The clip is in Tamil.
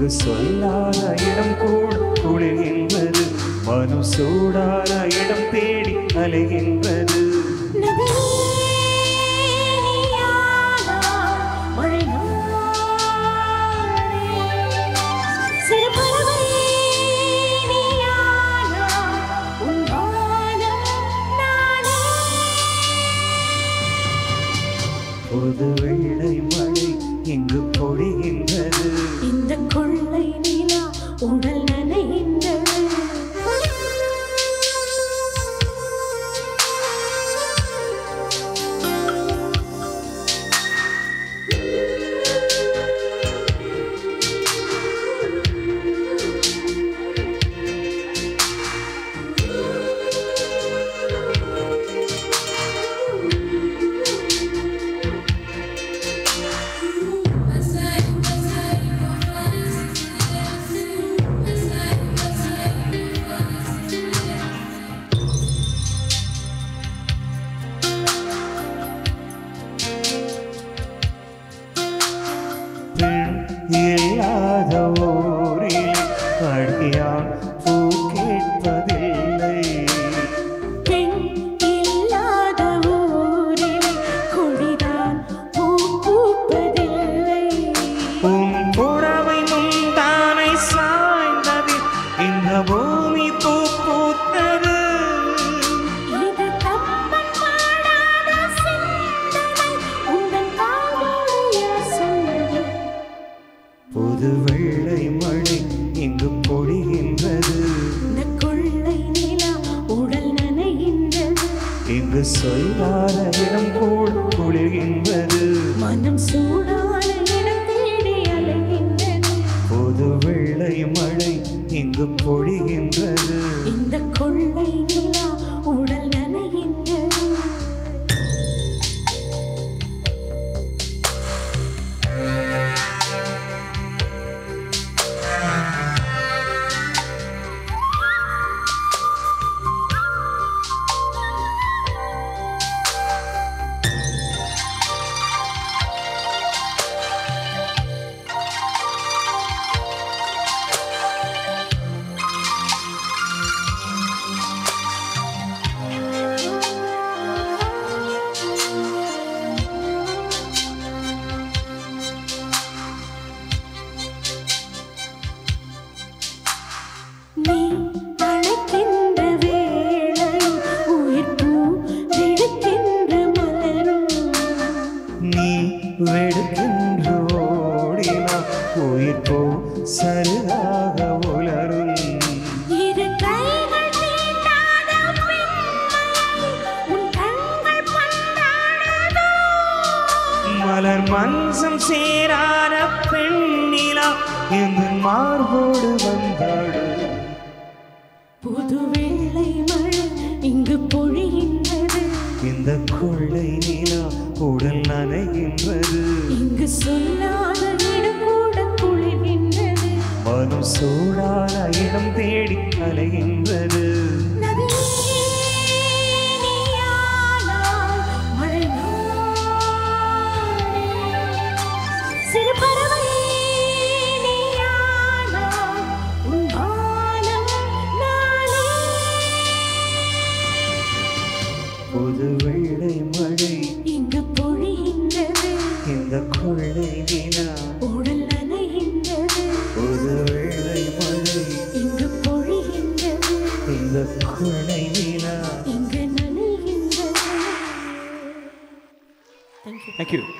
இங்கு சொல்லாத இடம் கூட. குளிர்கின்றது மனு சூடான இடம் தேடி அலைகின்றது. புது உடல் நன hiền ai இங்கு சொல்லாத இடம் கூட குளிர்கின்றது. மனம் சூடான இடம் தேடி அலைகின்றது. புது வெள்ளை மழை இங்கு பொழிகின்றது. மலர் மஞ்சம் சேராத பெண்ணிலா என் மார்போடு வந்தாடு. புது வெள்ளை மழை இங்கு பொழிகின்றது. இந்த கொள்ளை நிலா உடல் நனைகின்றது. இங்கு சொல்லாத இடம் கூட குளிர்கின்றது. மனம் சூடான இடம் தேடி அலைகின்றது. புது வெள்ளை மழை. இங்கு பொழிகின்றது. இந்த கொள்ளை நிலா. உடல் நனைகின்றது. புது வெள்ளை மழை. இங்கு பொழிகின்றது. இந்த கொள்ளை நிலா. இங்கு நனைகின்றது. Thank you thank you